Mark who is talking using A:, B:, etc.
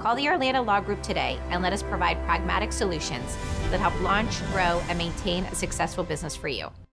A: Call the Orlando Law Group today and let us provide pragmatic solutions that help launch, grow, and maintain a successful business for you.